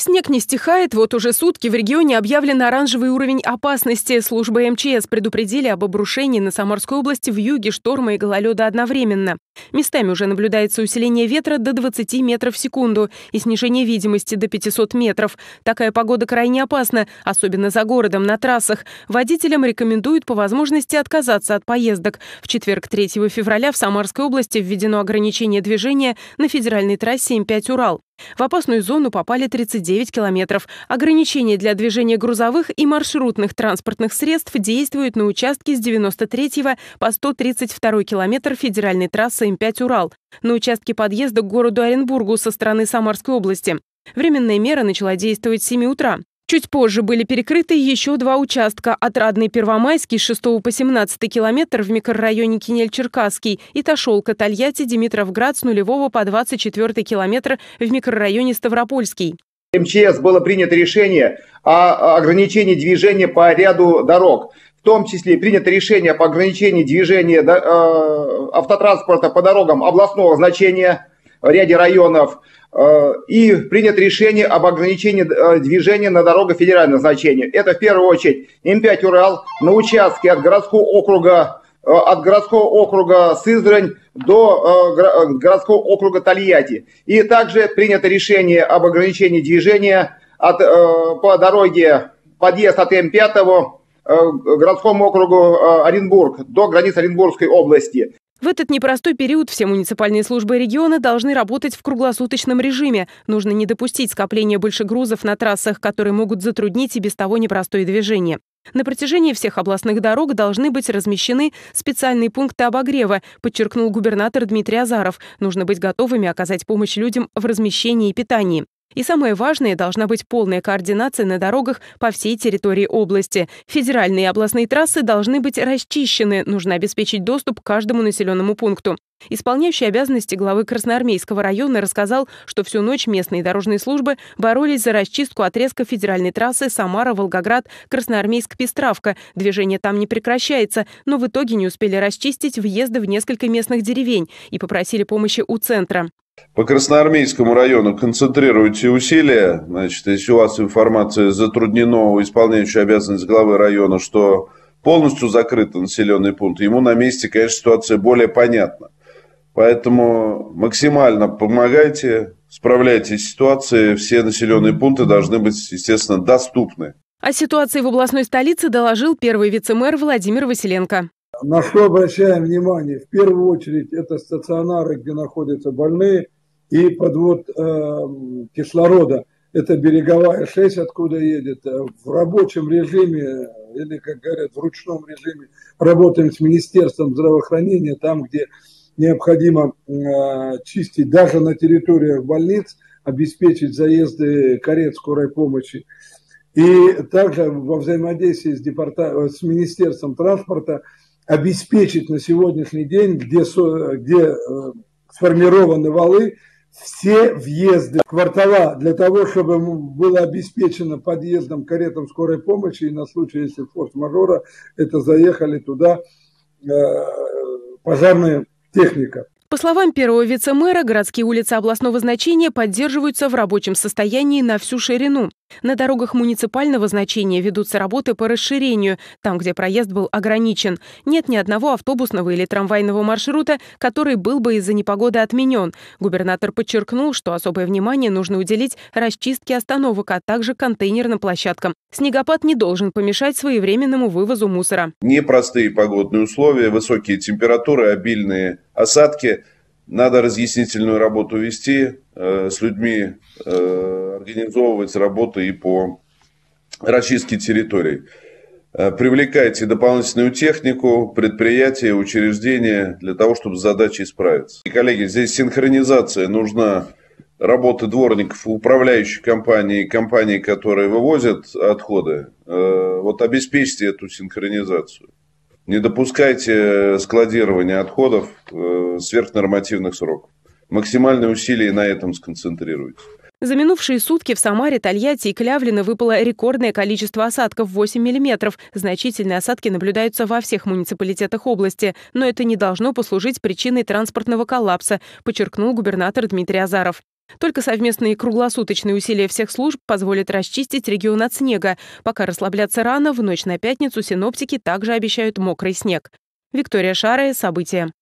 Снег не стихает, вот уже сутки в регионе объявлен оранжевый уровень опасности. Службы МЧС предупредили об обрушении на Самарской области в юге шторма и гололеда одновременно. Местами уже наблюдается усиление ветра до 20 метров в секунду и снижение видимости до 500 метров. Такая погода крайне опасна, особенно за городом, на трассах. Водителям рекомендуют по возможности отказаться от поездок. В четверг 3 февраля в Самарской области введено ограничение движения на федеральной трассе М5 «Урал». В опасную зону попали 39 километров. Ограничения для движения грузовых и маршрутных транспортных средств действуют на участке с 93 по 132 километр федеральной трассы М5 «Урал», на участке подъезда к городу Оренбургу со стороны Самарской области. Временная мера начала действовать с 7 утра. Чуть позже были перекрыты еще два участка – Отрадный Первомайский с 6 по 17 километр в микрорайоне Кинель-Черкасский и Ташолка Тольятти Димитровград с нулевого по 24 километр в микрорайоне Ставропольский. МЧС было принято решение о ограничении движения по ряду дорог. В том числе принято решение по ограничению движения э, автотранспорта по дорогам областного значения ряде районов. Э, и принято решение об ограничении э, движения на дорогах федерального значения. Это в первую очередь М5 Урал на участке от городского округа э, от городского округа Сызрань до городского округа Тольятти. И также принято решение об ограничении движения от, по дороге подъезд от М5 городскому округу Оренбург до границ Оренбургской области. В этот непростой период все муниципальные службы региона должны работать в круглосуточном режиме. Нужно не допустить скопления большегрузов на трассах, которые могут затруднить и без того непростое движение. На протяжении всех областных дорог должны быть размещены специальные пункты обогрева, подчеркнул губернатор Дмитрий Азаров. Нужно быть готовыми оказать помощь людям в размещении и питании. И самое важное, должна быть полная координация на дорогах по всей территории области. Федеральные и областные трассы должны быть расчищены, нужно обеспечить доступ к каждому населенному пункту. Исполняющий обязанности главы Красноармейского района рассказал, что всю ночь местные дорожные службы боролись за расчистку отрезка федеральной трассы Самара-Волгоград, Красноармейск-Пестравка. Движение там не прекращается, но в итоге не успели расчистить въезды в несколько местных деревень и попросили помощи у центра. По Красноармейскому району концентрируйте усилия. Значит, если у вас информация затруднено исполняющей обязанность главы района, что полностью закрыт населенный пункт, ему на месте, конечно, ситуация более понятна. Поэтому максимально помогайте, справляйтесь с ситуацией. Все населенные пункты должны быть, естественно, доступны. О ситуации в областной столице доложил первый вице-мэр Владимир Василенко. На что обращаем внимание? В первую очередь это стационары, где находятся больные, и подвод э, кислорода. Это береговая 6, откуда едет. В рабочем режиме, или, как говорят, в ручном режиме, работаем с Министерством здравоохранения, там, где необходимо э, чистить даже на территориях больниц, обеспечить заезды карет скорой помощи. И также во взаимодействии с, департа... с Министерством транспорта обеспечить на сегодняшний день, где, где э, сформированы валы, все въезды квартала для того, чтобы было обеспечено подъездом каретам скорой помощи и на случай, если форс-мажора, это заехали туда э, пожарная техника. По словам первого вице-мэра, городские улицы областного значения поддерживаются в рабочем состоянии на всю ширину. На дорогах муниципального значения ведутся работы по расширению, там, где проезд был ограничен. Нет ни одного автобусного или трамвайного маршрута, который был бы из-за непогоды отменен. Губернатор подчеркнул, что особое внимание нужно уделить расчистке остановок, а также контейнерным площадкам. Снегопад не должен помешать своевременному вывозу мусора. Непростые погодные условия, высокие температуры, обильные осадки. Надо разъяснительную работу вести, э, с людьми э, организовывать работу и по расчистке территорий. Э, привлекайте дополнительную технику, предприятия, учреждения для того, чтобы с задачей справиться. И, коллеги, здесь синхронизация нужна работы дворников, управляющей компании, компании, которые вывозят отходы. Вот обеспечьте эту синхронизацию. Не допускайте складирования отходов э, сверхнормативных сроков. Максимальные усилия на этом сконцентрируйтесь. За минувшие сутки в Самаре, Тольятти и Клявлино выпало рекордное количество осадков – 8 мм. Значительные осадки наблюдаются во всех муниципалитетах области, но это не должно послужить причиной транспортного коллапса, подчеркнул губернатор Дмитрий Азаров. Только совместные круглосуточные усилия всех служб позволят расчистить регион от снега. Пока расслабляться рано, в ночь на пятницу синоптики также обещают мокрый снег. Виктория Шарая, события.